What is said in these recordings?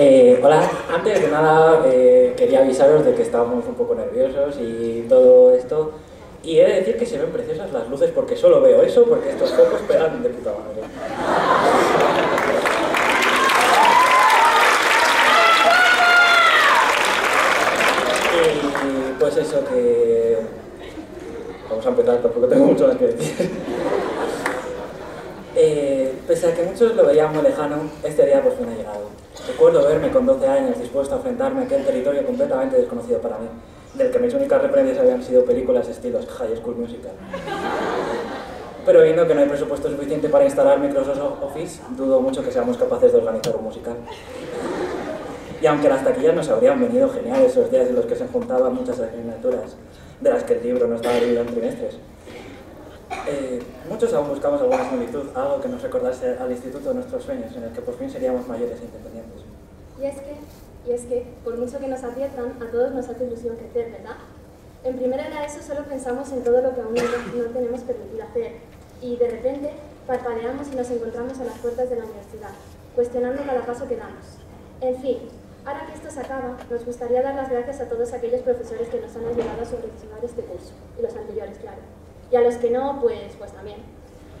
Eh, hola, antes de nada eh, quería avisaros de que estábamos un poco nerviosos y todo esto. Y he de decir que se ven preciosas las luces porque solo veo eso, porque estos focos pegan de puta madre. Y pues eso que... Vamos a empezar, tampoco tengo mucho más que decir. Eh, pese a que muchos lo veían muy lejano, este día por fin ha llegado. Recuerdo verme con 12 años dispuesto a enfrentarme a aquel territorio completamente desconocido para mí, del que mis únicas referencias habían sido películas estilos High School Musical. Pero viendo que no hay presupuesto suficiente para instalar Microsoft Office, dudo mucho que seamos capaces de organizar un musical. Y aunque las taquillas nos habrían venido genial esos días en los que se juntaban muchas asignaturas, de las que el libro no estaba dividido en trimestres, eh, muchos aún buscamos alguna similitud, algo que nos recordase al instituto de nuestros sueños, en el que por fin seríamos mayores e independientes. Y es que, y es que, por mucho que nos aprietan, a todos nos hace ilusión crecer, ¿verdad? En primera era eso solo pensamos en todo lo que aún no, no tenemos permitido hacer, y de repente parpadeamos y nos encontramos a las puertas de la universidad, cuestionando cada paso que damos. En fin, ahora que esto se acaba, nos gustaría dar las gracias a todos aquellos profesores que nos han ayudado a sobrellevar este curso, y. Y a los que no, pues, pues también.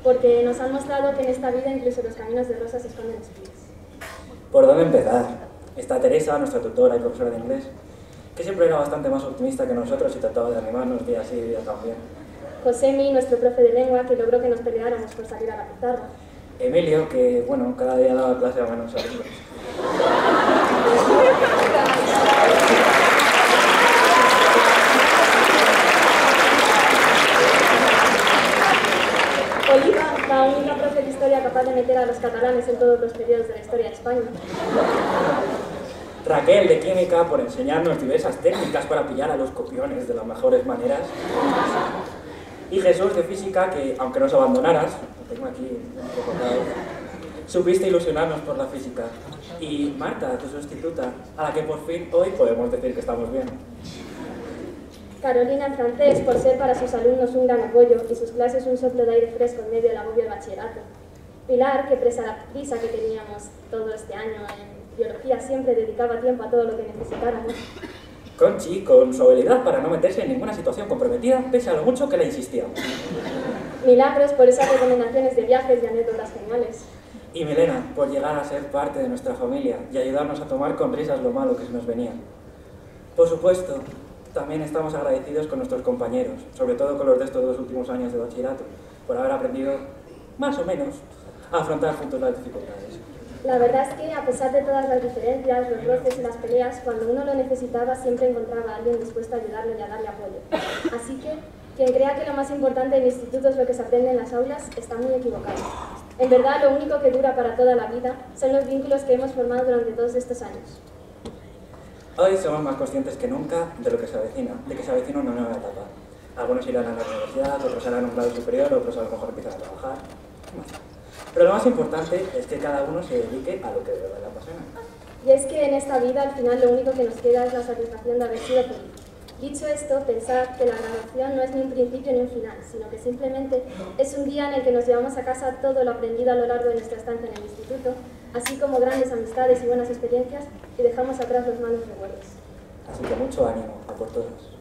Porque nos han mostrado que en esta vida incluso los caminos de rosas se esconden espinas. ¿Por dónde empezar? Está Teresa, nuestra tutora y profesora de inglés, que siempre era bastante más optimista que nosotros y trataba de animarnos día sí y día también. Josemi, nuestro profe de lengua, que logró que nos peleáramos por salir a la pizarra. Emilio, que, bueno, cada día daba clase a menos alumnos. Oliva, la única profe de historia capaz de meter a los catalanes en todos los periodos de la historia de España. Raquel, de química, por enseñarnos diversas técnicas para pillar a los copiones de las mejores maneras. Y Jesús, de física, que, aunque nos abandonaras, lo tengo aquí un poco dado, supiste ilusionarnos por la física. Y Marta, tu sustituta, a la que por fin hoy podemos decir que estamos bien. Carolina en francés, por ser para sus alumnos un gran apoyo y sus clases un soplo de aire fresco en medio del agobio del bachillerato. Pilar, que presa la prisa que teníamos todo este año en biología, siempre dedicaba tiempo a todo lo que necesitáramos. Conchi, con su habilidad para no meterse en ninguna situación comprometida, pese a lo mucho que le insistíamos. Milagros, por esas recomendaciones de viajes y anécdotas geniales. Y Milena, por llegar a ser parte de nuestra familia y ayudarnos a tomar con risas lo malo que se nos venía. Por supuesto, también estamos agradecidos con nuestros compañeros, sobre todo con los de estos dos últimos años de bachillerato, por haber aprendido, más o menos, a afrontar juntos las dificultades. La verdad es que, a pesar de todas las diferencias, los roces y las peleas, cuando uno lo necesitaba siempre encontraba a alguien dispuesto a ayudarle y a darle apoyo. Así que, quien crea que lo más importante en el instituto es lo que se aprende en las aulas, está muy equivocado. En verdad, lo único que dura para toda la vida son los vínculos que hemos formado durante todos estos años. Hoy somos más conscientes que nunca de lo que se avecina, de que se avecina una nueva etapa. Algunos irán a la universidad, otros harán un grado superior, otros a lo mejor empiezan a trabajar. Pero lo más importante es que cada uno se dedique a lo que de verdad le apasiona. Y es que en esta vida al final lo único que nos queda es la satisfacción de haber sido feliz. Dicho esto, pensad que la graduación no es ni un principio ni un final, sino que simplemente es un día en el que nos llevamos a casa todo lo aprendido a lo largo de nuestra estancia en el instituto, así como grandes amistades y buenas experiencias, y dejamos atrás los malos recuerdos. Así que mucho ánimo a por todos.